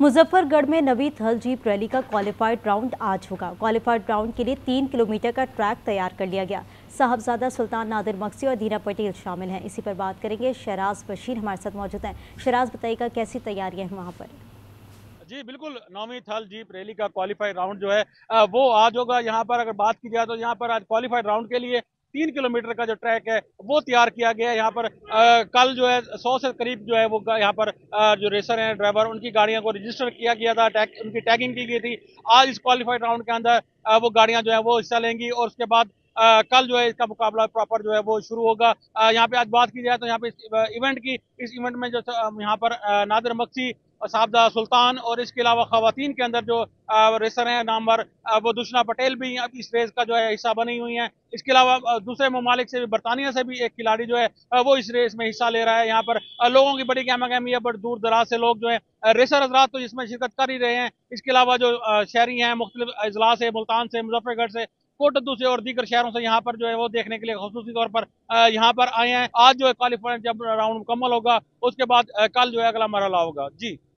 मुजफ्फरगढ़ में नवी Thal jeep rally का क्वालिफाइड राउंड आज होगा। क्वालिफाइड राउंड के लिए तीन किलोमीटर का ट्रैक तैयार कर लिया गया। साहबजादा सुल्तान नादिर मक्सी और दीना पटेल शामिल हैं। इसी पर बात करेंगे। शराज बशीर हमारे साथ मौजूद हैं। शराज बताइएगा, कैसी तैयारियाँ हैं वहाँ पर? जी, बिल्कुल नौमी थल जीप रैली का क्वालिफाइड राउंड जो है वो आज होगा। यहाँ पर अगर बात की जाए तो यहाँ पर आज क्वालिफाइड राउंड के लिए तीन किलोमीटर का जो ट्रैक है वो तैयार किया गया है। यहाँ पर आ, कल जो है सौ से करीब जो है वो यहाँ पर आ, जो रेसर हैं ड्राइवर उनकी गाड़ियों को रजिस्टर किया गया था टैग, उनकी टैगिंग की गई थी। आज इस क्वालिफाइड राउंड के अंदर वो गाड़ियाँ जो है वो हिस्सा लेंगी और उसके बाद आ, कल जो है इसका मुकाबला प्रॉपर जो है वो शुरू होगा। यहाँ पे आज बात की जाए तो यहाँ पे इस इवेंट की इस इवेंट में जो यहाँ पर नादिर मक्सी साबदा सुल्तान और इसके अलावा खातन के अंदर जो रेसर हैं, नामवर वो दुशना पटेल भी इस रेस का जो है हिस्सा बनी हुई हैं। इसके अलावा दूसरे ममालिक से भी, बरतानिया से भी एक खिलाड़ी जो है वो इस रेस में हिस्सा ले रहा है। यहाँ पर लोगों की बड़ी गहमा गहमी है, बड़ी दूर दराज से लोग जो है रेसर हजरात तो इसमें शिरकत कर ही रहे हैं। इसके अलावा जो शहरी हैं, मुख्तलिफ़ अजला से, मुल्तान से, मुजफ्फरगढ़ से, कोटद्दू से और दीगर शहरों से यहाँ पर जो है, वो देखने के लिए खसूसी तौर पर यहाँ पर आए हैं। आज जो है क्वालिफाइड जब राउंड मुकम्मल होगा, उसके बाद कल जो है अगला मरला होगा। जी।